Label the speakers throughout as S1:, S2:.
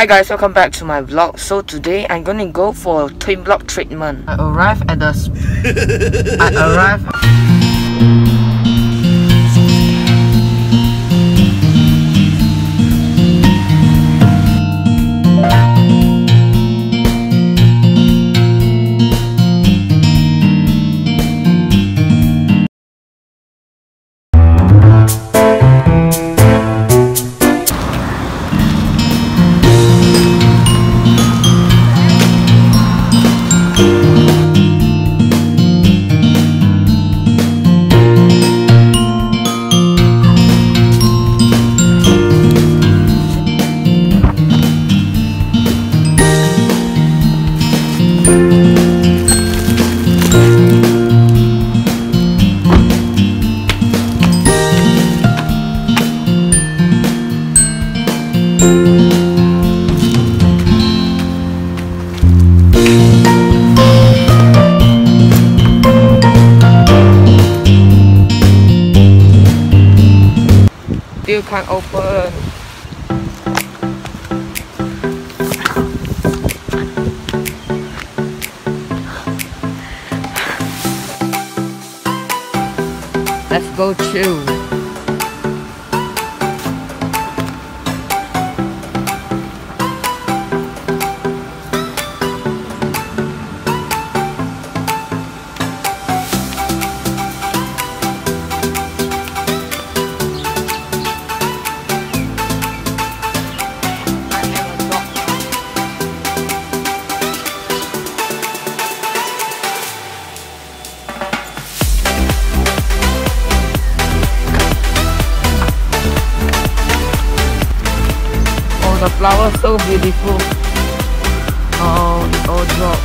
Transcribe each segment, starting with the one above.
S1: Hi guys, welcome back to my vlog. So today I'm gonna go for twin block treatment. I arrived at the... I arrived... Still can't open. Let's go chill. The flower so beautiful. Oh, it all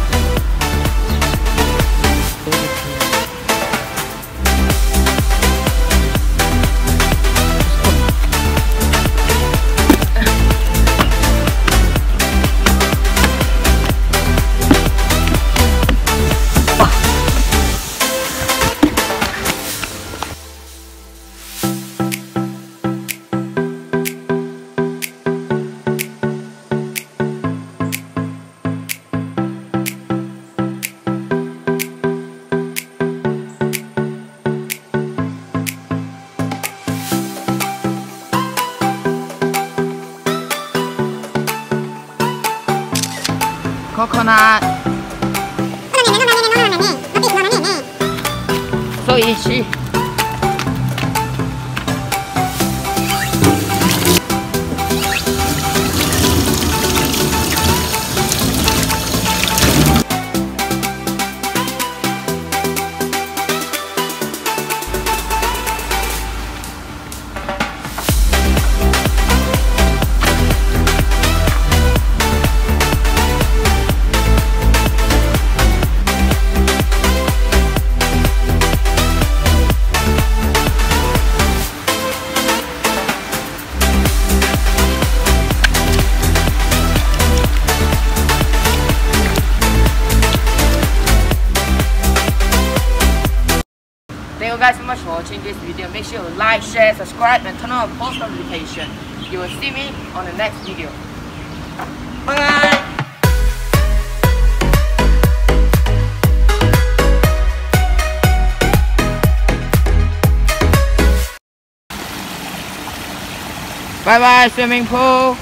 S1: ココナッそういいし。You guys so much for watching this video. Make sure you like, share, subscribe, and turn on post notification. You will see me on the next video. Bye! Bye bye swimming pool.